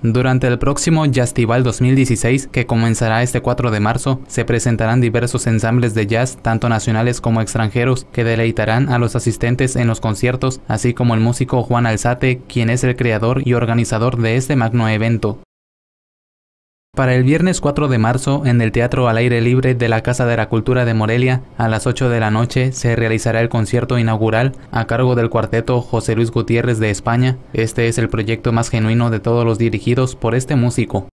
Durante el próximo Jazztival 2016, que comenzará este 4 de marzo, se presentarán diversos ensambles de jazz, tanto nacionales como extranjeros, que deleitarán a los asistentes en los conciertos, así como el músico Juan Alzate, quien es el creador y organizador de este magno evento. Para el viernes 4 de marzo, en el Teatro al Aire Libre de la Casa de la Cultura de Morelia, a las 8 de la noche, se realizará el concierto inaugural a cargo del cuarteto José Luis Gutiérrez de España. Este es el proyecto más genuino de todos los dirigidos por este músico.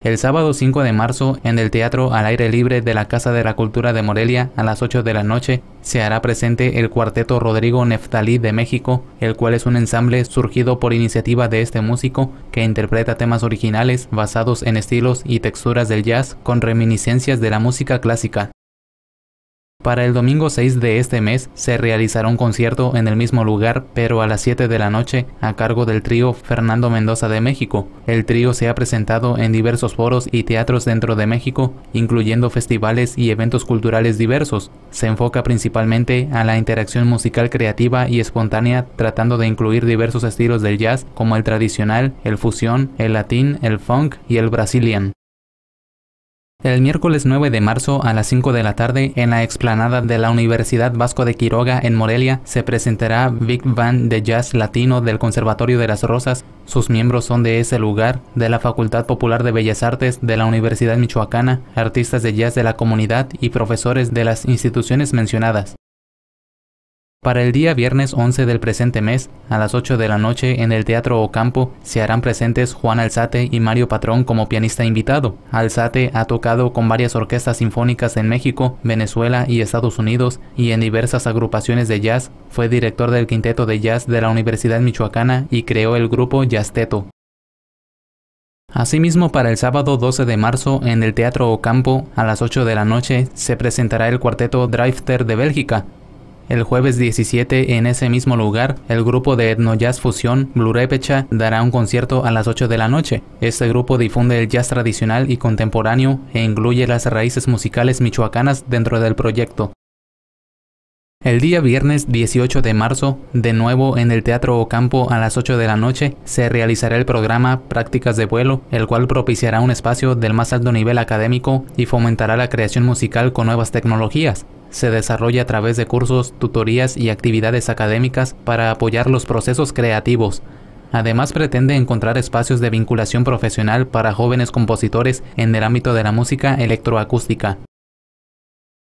El sábado 5 de marzo, en el Teatro al Aire Libre de la Casa de la Cultura de Morelia, a las 8 de la noche, se hará presente el cuarteto Rodrigo Neftalí de México, el cual es un ensamble surgido por iniciativa de este músico que interpreta temas originales basados en estilos y texturas del jazz con reminiscencias de la música clásica. Para el domingo 6 de este mes se realizará un concierto en el mismo lugar, pero a las 7 de la noche, a cargo del trío Fernando Mendoza de México. El trío se ha presentado en diversos foros y teatros dentro de México, incluyendo festivales y eventos culturales diversos. Se enfoca principalmente a la interacción musical creativa y espontánea, tratando de incluir diversos estilos del jazz como el tradicional, el fusión, el latín, el funk y el brazilian. El miércoles 9 de marzo a las 5 de la tarde en la explanada de la Universidad Vasco de Quiroga en Morelia se presentará Big Band de Jazz Latino del Conservatorio de las Rosas. Sus miembros son de ese lugar, de la Facultad Popular de Bellas Artes de la Universidad Michoacana, artistas de jazz de la comunidad y profesores de las instituciones mencionadas. Para el día viernes 11 del presente mes, a las 8 de la noche en el Teatro Ocampo, se harán presentes Juan Alzate y Mario Patrón como pianista invitado. Alzate ha tocado con varias orquestas sinfónicas en México, Venezuela y Estados Unidos y en diversas agrupaciones de jazz. Fue director del Quinteto de Jazz de la Universidad Michoacana y creó el grupo Jazzteto. Asimismo, para el sábado 12 de marzo en el Teatro Ocampo, a las 8 de la noche, se presentará el cuarteto Drifter de Bélgica, el jueves 17, en ese mismo lugar, el grupo de etno jazz fusión Blurepecha dará un concierto a las 8 de la noche. Este grupo difunde el jazz tradicional y contemporáneo e incluye las raíces musicales michoacanas dentro del proyecto. El día viernes 18 de marzo, de nuevo en el Teatro Ocampo a las 8 de la noche, se realizará el programa Prácticas de Vuelo, el cual propiciará un espacio del más alto nivel académico y fomentará la creación musical con nuevas tecnologías se desarrolla a través de cursos, tutorías y actividades académicas para apoyar los procesos creativos. Además pretende encontrar espacios de vinculación profesional para jóvenes compositores en el ámbito de la música electroacústica.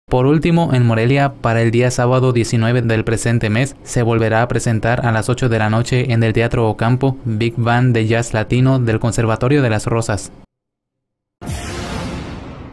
Por último, en Morelia, para el día sábado 19 del presente mes, se volverá a presentar a las 8 de la noche en el Teatro Ocampo Big Band de Jazz Latino del Conservatorio de las Rosas.